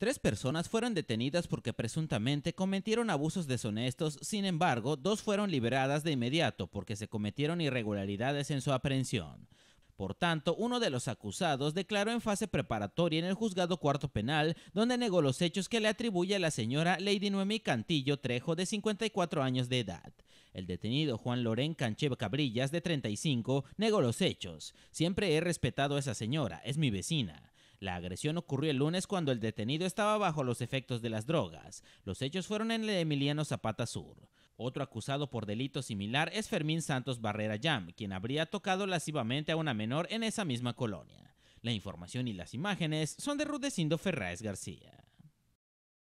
Tres personas fueron detenidas porque presuntamente cometieron abusos deshonestos, sin embargo, dos fueron liberadas de inmediato porque se cometieron irregularidades en su aprehensión. Por tanto, uno de los acusados declaró en fase preparatoria en el juzgado cuarto penal, donde negó los hechos que le atribuye a la señora Lady Noemí Cantillo Trejo, de 54 años de edad. El detenido Juan Lorén Cancheva Cabrillas, de 35, negó los hechos. Siempre he respetado a esa señora, es mi vecina. La agresión ocurrió el lunes cuando el detenido estaba bajo los efectos de las drogas. Los hechos fueron en el Emiliano Zapata Sur. Otro acusado por delito similar es Fermín Santos Barrera Yam, quien habría tocado lascivamente a una menor en esa misma colonia. La información y las imágenes son de Rudecindo Ferráez García.